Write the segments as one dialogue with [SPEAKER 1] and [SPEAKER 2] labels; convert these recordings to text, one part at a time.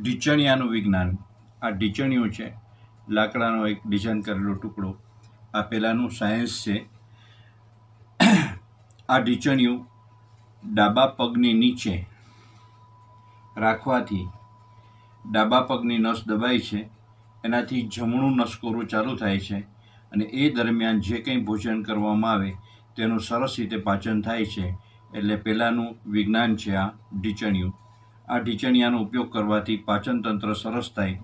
[SPEAKER 1] ઢીચણિયાનું વિજ્ઞાન. આ ઢીચણિયું છે, લાકડાનો એક ડિઝાઇન કરેલો ટુકડો. આ પહેલાંનું સાયન્સ છે. આ ઢીચણિયું ડાબા પગની નીચે રાખવાથી ડાબા પગની નસ દબાય છે. એનાથી જમણું નસકોરું ચાલુ થાય છે અને એ દરમિયાન જે કંઈ ભોજન કરવામાં આવે તેનું સરસ રીતે પાચન થાય છે. એટલે પહેલાંનું વિજ્ઞાન છે આ ઢીચણિયું આ ઢીચણિયાનો ઉપયોગ કરવાથી પાચન તંત્ર સરસ થાય.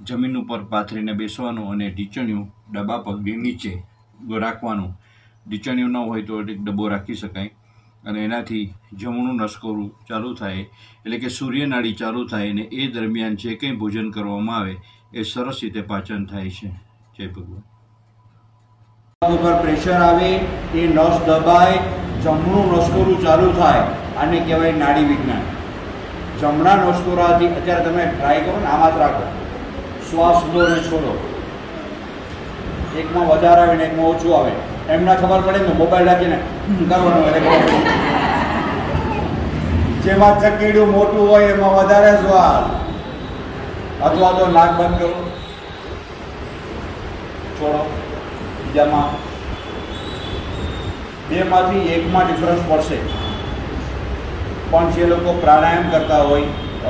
[SPEAKER 1] જમીન ઉપર પાથરીને બેસવાનું અને ઢીચણિયું ડબ્બા પગની નીચે રાખવાનું. ઢીચણિયું ન હોય તો એક ડબ્બો રાખી શકાય. અને એનાથી જમણું નસકોરું ચાલુ થાય, એટલે કે સૂર્યનાળી ચાલુ થાય અને એ દરમિયાન જે કંઈ ભોજન કરવામાં આવે, એ સરસ રીતે પાચન થાય છે. જય ભગવાન.
[SPEAKER 2] ઉપર પ્રેશર આવે, એ નસ દબાય, જમણું નસકોરું ચાલુ થાય, આને કહેવાય નાડી વિજ્ઞાન. જમણા નસકોરાથી અત્યારે તમે ટ્રાય કરો ને, આમાં જ રાખો. શ્વાસ લો અને છોડો. એકમાં વધારે આવે ને એકમાં ઓછું આવે. એમને ખબર પડે ને મોબાઈલ રાખીને કરવાનું એટલે જેમાં ચકેડું મોટું હોય એમાં વધારે શ્વાસ. અથવા તો નાક બંધ કરો. છોડો. બીજામાં. બેમાંથી એકમાં ડિફરન્સ પડશે. પણ જે લોકો પ્રાણાયામ કરતા હોય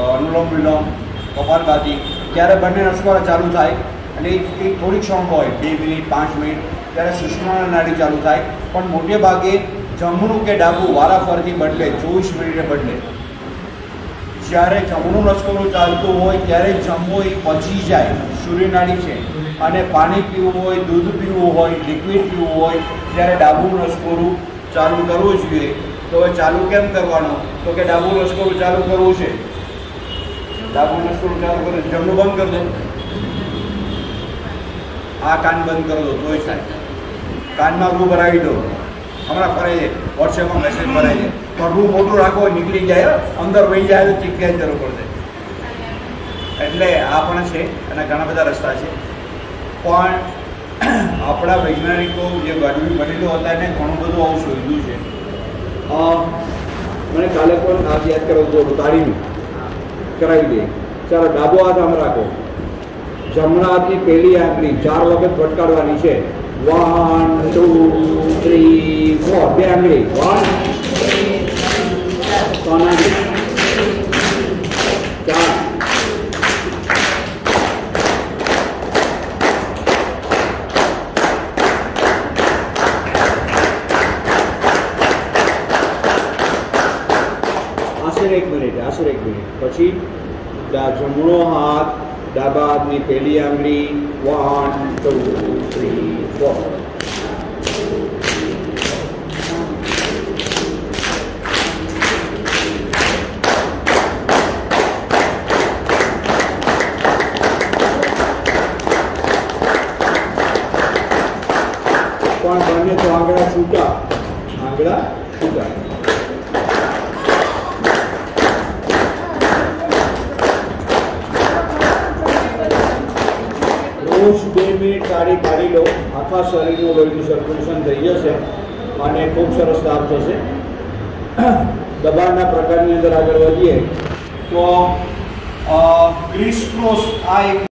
[SPEAKER 2] અનુલોમ વિલોમ કપાલભાતી ત્યારે બંને નસકોરા ચાલુ થાય અને એ થોડી ક્ષણ હોય, બે મિનિટ, પાંચ મિનિટ, ત્યારે સુષ્મા નાડી ચાલુ થાય. પણ મોટે ભાગે જમણું કે ડાબું વારાફરથી બદલે, ચોવીસ મિનિટે બદલે. જ્યારે જમણું નસકોરું ચાલતું હોય, ત્યારે જમવું એ પચી જાય. સૂર્યનાડી છે. અને પાણી પીવું હોય, દૂધ પીવું હોય લિક્વિડ પીવું હોય, ત્યારે ડાબું નસકોરું ચાલુ કરવું જોઈએ. તો હવે ચાલુ કેમ કરવાનું? તો કે ડાબુ નસકોરું ચાલુ કરવું છે. ડાબુ નસકોરું ચાલુ કરે, જમણું બંધ કરી દો. આ કાન બંધ કરી દો, તોય થાય. કાનમાં રૂ ભરાવી દો. હમણાં ફરાઈ જાય. વોટ્સએપમાં મેસેજ ભરાઈ જાય. પણ રૂ મોટું રાખો, નીકળી જાય, અંદર વહી જાય, તો ચીકવાની જરૂર પડશે એટલે આ પણ છે, અને ઘણા બધા રસ્તા છે. પણ આપણા વૈજ્ઞાનિકો જે ગઢવી વડીલો હતા, એને ઘણું બધું આવું શોધ્યું છે. મને કાલે પણ હાથ યાદ કરાવું તો તાળીનું કરાવી દે. ચાલો, ડાબો હાથ આમ રાખો. જમણા હાથની પહેલી આંગળી, ચાર વખત ફટકારવાની છે. વન ટુ થ્રી ફોર બે આંગળી. વન ત્રણ આંગળી. એક મિનિટ આશરે એક મિનિટ પછી ડા જમણો હાથ ડાબા હાથની પહેલી આંગળી, વન, ટુ, થ્રી, ફોર. પણ બને તો આંગળા છૂટા. આંગળા છૂટા. રોજ બે મિનિટ કાઢી કાઢી લો આખા શરીરનું લોહીનું સર્ક્યુલેશન થઈ જશે અને ખૂબ સરસ લાભ થશે. દબાણના પ્રકારની અંદર આગળ વધીએ તો ક્રિસ ક્રોસ આ એક